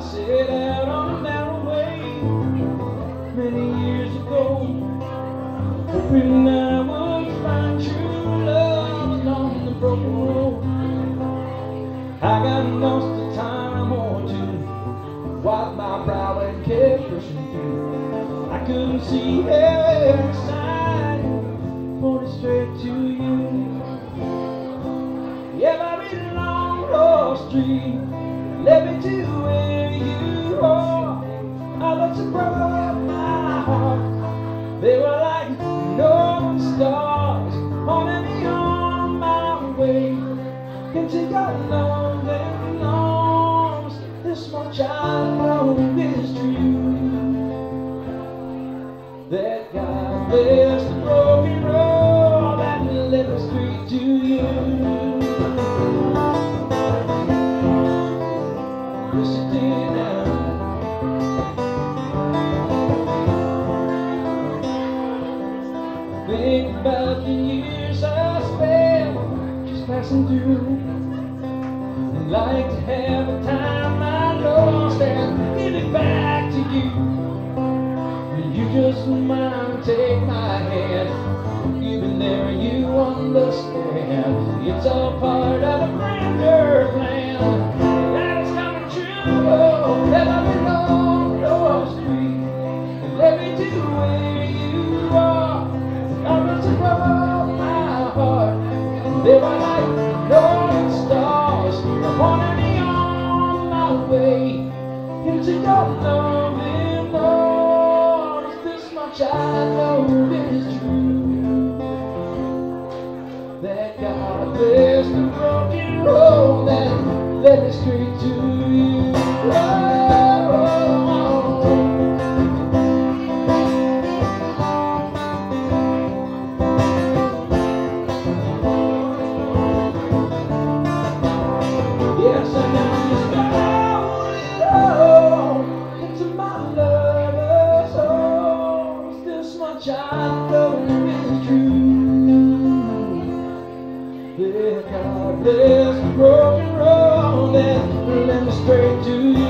I set out on a narrow way many years ago, hoping I would find true love along the broken road. I got lost a time or two, wiped my brow and kept pushing through. I couldn't see every sign, pointed straight to you. Every long road street led me to. I let you broke my heart. They were like northern stars, holding me on my way into your loving arms. This much I know is true. That God bless the broken road that led me straight to you. Yes, it did. Think about the years I spent just passing through. I'd like to have a time I lost and give it back to you. Will you just mind take my hand? You've been there, you understand. It's all part of a grander plan. That is coming true. Oh, Warning me on my way into your loving arms. This much I know is true. That God bless the broken road that led me straight to you. I know is true. That God bless the broken road that led me straight to you.